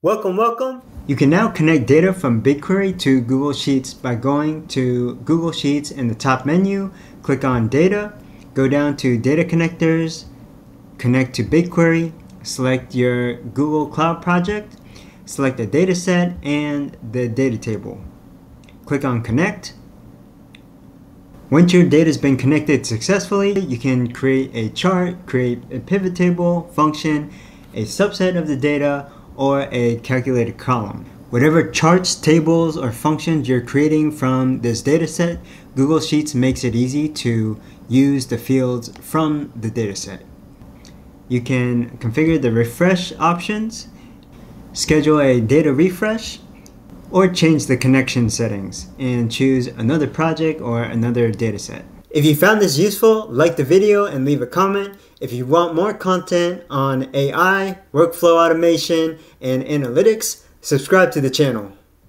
Welcome, welcome. You can now connect data from BigQuery to Google Sheets by going to Google Sheets in the top menu, click on Data, go down to Data Connectors, connect to BigQuery, select your Google Cloud project, select the dataset and the data table. Click on Connect. Once your data has been connected successfully, you can create a chart, create a pivot table, function, a subset of the data, or a calculated column. Whatever charts, tables, or functions you're creating from this dataset, Google Sheets makes it easy to use the fields from the dataset. You can configure the refresh options, schedule a data refresh, or change the connection settings and choose another project or another dataset. If you found this useful, like the video and leave a comment. If you want more content on AI, workflow automation, and analytics, subscribe to the channel.